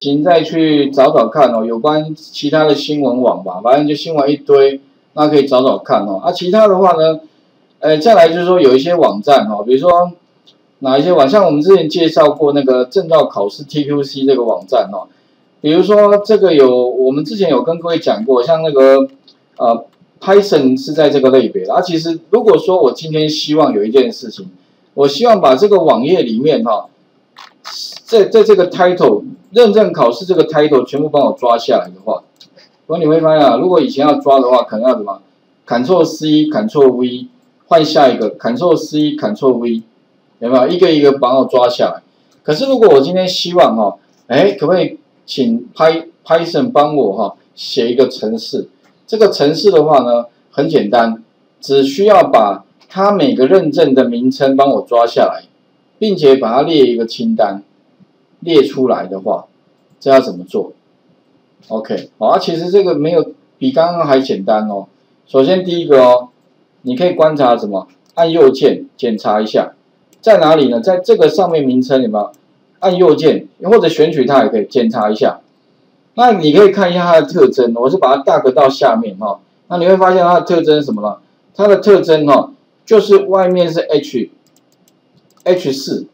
请再去找找看哦，有关其他的新闻网吧，反正就新闻一堆，那可以找找看哦。啊，其他的话呢，呃，再来就是说有一些网站哦，比如说哪一些网，像我们之前介绍过那个证照考试 TQC 这个网站哦，比如说这个有我们之前有跟各位讲过，像那个呃 Python 是在这个类别，啊，其实如果说我今天希望有一件事情，我希望把这个网页里面哈。在在这个 title 认证考试这个 title 全部帮我抓下来的话，我你会发现啊，如果以前要抓的话，可能要什么？Ctrl C，Ctrl V，换下一个，Ctrl C，Ctrl V，有没有？一个一个帮我抓下来。可是如果我今天希望哈，哎，可不可以请 Py Python 帮我哈写一个程式？这个程式的话呢，很简单，只需要把它每个认证的名称帮我抓下来，并且把它列一个清单。列出来的话，这要怎么做？OK，好啊，其实这个没有比刚刚还简单哦。首先第一个哦，你可以观察什么？按右键检查一下，在哪里呢？在这个上面名称有没有？按右键或者选取它也可以检查一下。那你可以看一下它的特征，我是把它大格到下面哈。那你会发现它的特征什么呢？它的特征哈，就是外面是 H H 四。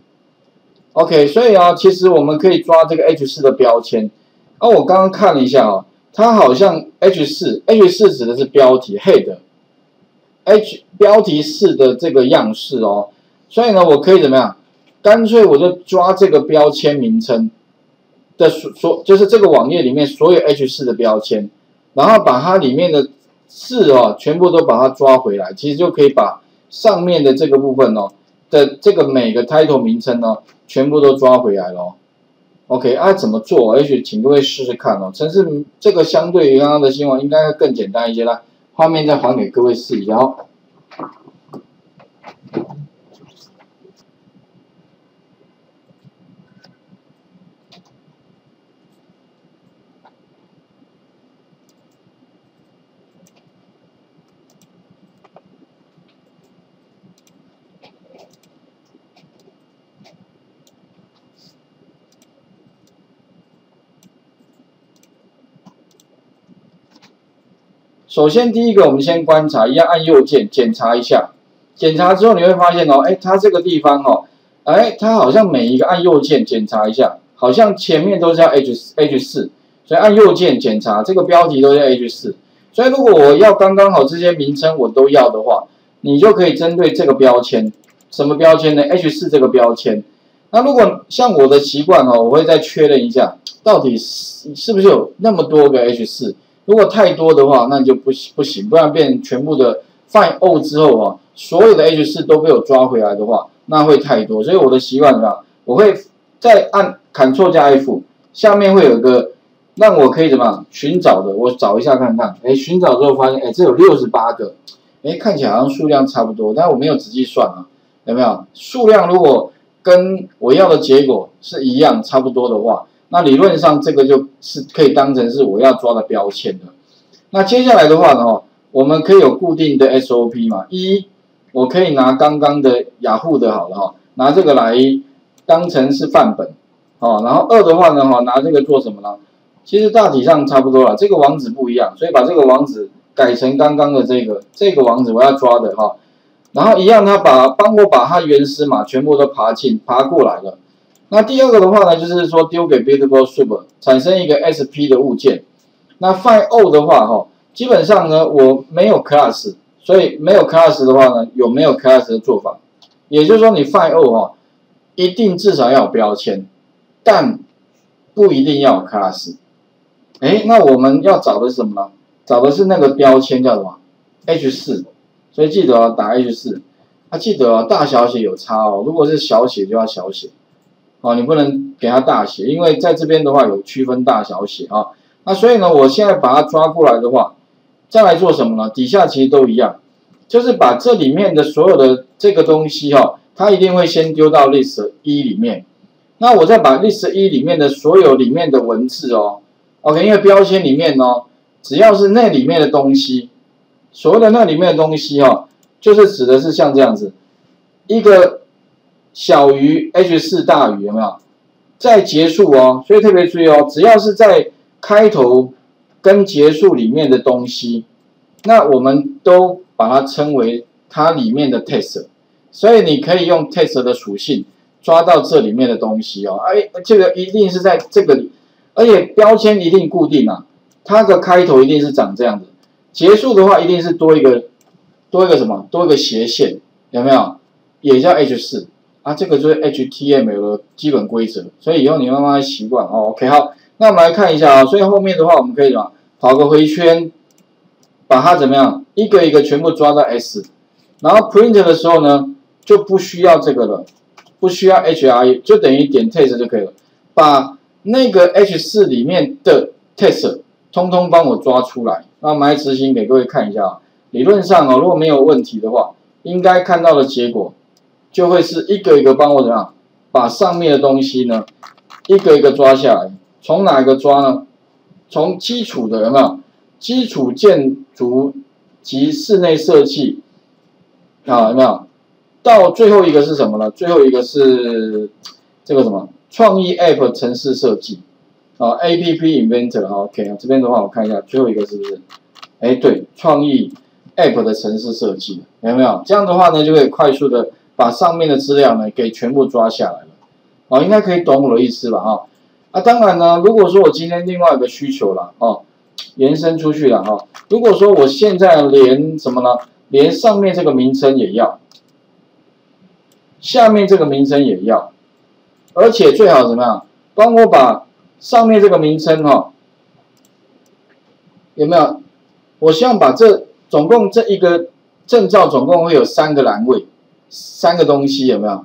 OK，所以啊，其实我们可以抓这个 H 四的标签。啊，我刚刚看了一下啊，它好像 H 四，H 四指的是标题 Head，H 标题式的这个样式哦。所以呢，我可以怎么样？干脆我就抓这个标签名称的所所，就是这个网页里面所有 H 四的标签，然后把它里面的字哦，全部都把它抓回来，其实就可以把上面的这个部分哦这个每个 title 名称呢。全部都抓回来了，OK，啊，怎么做？也许请各位试试看哦。城市这个相对于刚刚的新闻，应该更简单一些啦。画面再还给各位试一下哦。首先，第一个，我们先观察，一样按右键检查一下。检查之后，你会发现哦，哎，它这个地方哦，哎，它好像每一个按右键检查一下，好像前面都是要 H H 四，所以按右键检查这个标题都是 H 四。所以如果我要刚刚好这些名称我都要的话，你就可以针对这个标签，什么标签呢？H 四这个标签。那如果像我的习惯哦，我会再确认一下，到底是是不是有那么多个 H 四。如果太多的话，那就不不行，不然变全部的 find all 之后啊，所有的 H 四都被我抓回来的话，那会太多。所以我的习惯怎么样？我会再按 Ctrl 加 F，下面会有一个让我可以怎么样寻找的，我找一下看看。哎，寻找之后发现，哎，这有六十八个，哎，看起来好像数量差不多，但我没有仔细算啊，有没有？数量如果跟我要的结果是一样差不多的话。那理论上这个就是可以当成是我要抓的标签的。那接下来的话呢，我们可以有固定的 SOP 嘛？一，我可以拿刚刚的雅虎的好了哈，拿这个来当成是范本，哦，然后二的话呢，哈，拿这个做什么呢？其实大体上差不多了，这个网址不一样，所以把这个网址改成刚刚的这个这个网址我要抓的哈，然后一样，他把帮我把它原始码全部都爬进爬过来了。那第二个的话呢，就是说丢给 Beautiful Soup 产生一个 SP 的物件。那 Find o 的话，哈，基本上呢我没有 Class，所以没有 Class 的话呢，有没有 Class 的做法？也就是说，你 Find All 哈，一定至少要有标签，但不一定要有 Class。哎，那我们要找的是什么呢？找的是那个标签叫什么？H 四。所以记得哦，打 H 四。啊，记得哦，大小写有差哦，如果是小写就要小写。哦，你不能给它大写，因为在这边的话有区分大小写啊。那所以呢，我现在把它抓过来的话，再来做什么呢？底下其实都一样，就是把这里面的所有的这个东西哈，它一定会先丢到 list 一里面。那我再把 list 一里面的所有里面的文字哦，OK，因为标签里面哦，只要是那里面的东西，所谓的那里面的东西哈，就是指的是像这样子一个。小于 H 四大于有没有？在结束哦，所以特别注意哦，只要是在开头跟结束里面的东西，那我们都把它称为它里面的 test，所以你可以用 test 的属性抓到这里面的东西哦，哎，这个一定是在这个里，而且标签一定固定啊，它的开头一定是长这样子，结束的话一定是多一个多一个什么，多一个斜线，有没有？也叫 H 四。啊，这个就是 HTML 的基本规则，所以以后你慢慢习惯哦。OK，好，那我们来看一下啊，所以后面的话我们可以什么，跑个回圈，把它怎么样，一个一个全部抓到 S，然后 print 的时候呢，就不需要这个了，不需要 HRE，就等于点 test 就可以了，把那个 H 四里面的 test 通通帮我抓出来，那我们来执行给各位看一下啊。理论上哦，如果没有问题的话，应该看到的结果。就会是一个一个帮我怎么样把上面的东西呢，一个一个抓下来。从哪个抓呢？从基础的有没有？基础建筑及室内设计啊有没有？到最后一个是什么呢？最后一个是这个什么？创意 App 城市设计啊，App Inventor 啊，OK 啊，这边的话我看一下最后一个是不是？哎，对，创意 App 的城市设计有没有？这样的话呢，就可以快速的。把上面的资料呢给全部抓下来了，哦，应该可以懂我的意思吧？哈，啊，当然呢，如果说我今天另外一个需求了，哦，延伸出去了，哈，如果说我现在连什么呢？连上面这个名称也要，下面这个名称也要，而且最好怎么样？帮我把上面这个名称哈，有没有？我希望把这总共这一个证照总共会有三个栏位。三个东西有没有？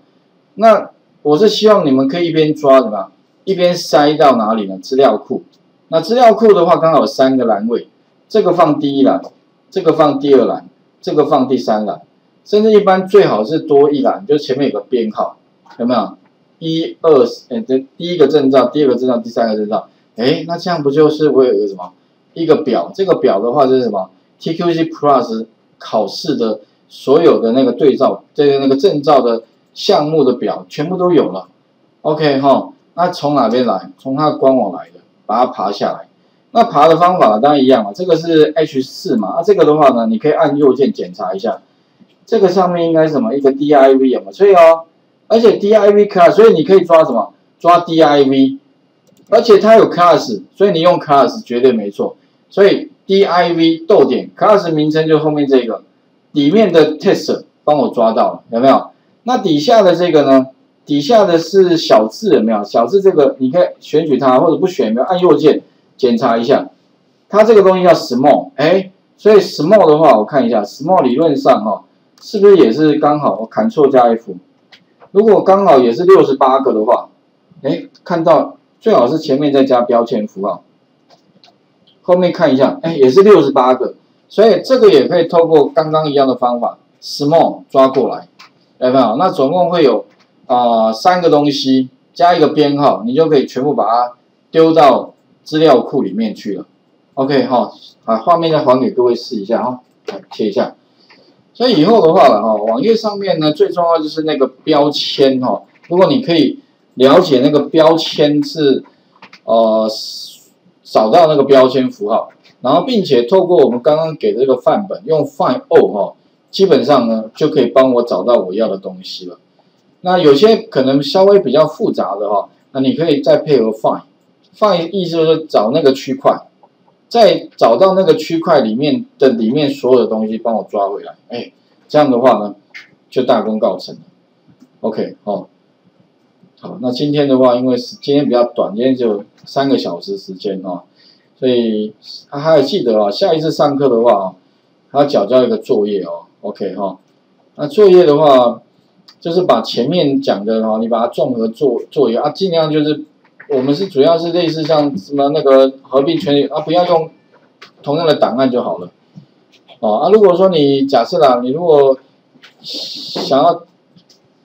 那我是希望你们可以一边抓什么，一边塞到哪里呢？资料库。那资料库的话，刚好有三个栏位，这个放第一栏，这个放第二栏，这个放第三栏。甚至一般最好是多一栏，就前面有个编号，有没有？一二，哎，这第一个证照，第二个证照，第三个证照。哎，那这样不就是我有一个什么？一个表。这个表的话就是什么？TQC Plus 考试的。所有的那个对照，这个那个证照的项目的表全部都有了，OK 哈，那从哪边来？从它官网来的，把它爬下来。那爬的方法当然一样嘛，这个是 H 四嘛，那这个的话呢，你可以按右键检查一下，这个上面应该是什么？一个 DIV 嘛，所以哦，而且 DIV class，所以你可以抓什么？抓 DIV，而且它有 class，所以你用 class 绝对没错。所以 DIV 逗点 class 名称就后面这个。里面的 test 帮我抓到了，有没有？那底下的这个呢？底下的是小字，有没有？小字这个你可以选取它，或者不选，没有？按右键检查一下，它这个东西叫 small，哎，所以 small 的话，我看一下，small 理论上哈，是不是也是刚好？我 Ctrl 加 F，如果刚好也是六十八个的话，哎，看到最好是前面再加标签符号，后面看一下，哎，也是六十八个。所以这个也可以透过刚刚一样的方法，small 抓过来，有没有？那总共会有啊三个东西加一个编号，你就可以全部把它丢到资料库里面去了。OK 哈，把画面再还给各位试一下哈，来切一下。所以以后的话了哈，网页上面呢最重要就是那个标签哈，如果你可以了解那个标签是呃找到那个标签符号。然后，并且透过我们刚刚给的这个范本，用 find all 哈，基本上呢就可以帮我找到我要的东西了。那有些可能稍微比较复杂的哈，那你可以再配合 find，find 意思就是找那个区块，再找到那个区块里面的里面所有的东西，帮我抓回来。哎，这样的话呢，就大功告成了。OK，好，好，那今天的话，因为是今天比较短，今天只有三个小时时间哦。所以他还要记得啊，下一次上课的话啊，还要交交一个作业哦，OK 哈。那作业的话，就是把前面讲的哈，你把它综合做作业啊，尽量就是我们是主要是类似像什么那个合并权啊，不要用同样的档案就好了。哦啊，如果说你假设啦，你如果想要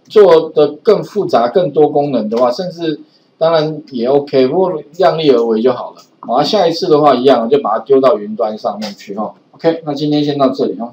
做的更复杂、更多功能的话，甚至当然也 OK，不过量力而为就好了。好，下一次的话一样，就把它丢到云端上面去哈。OK，那今天先到这里哈。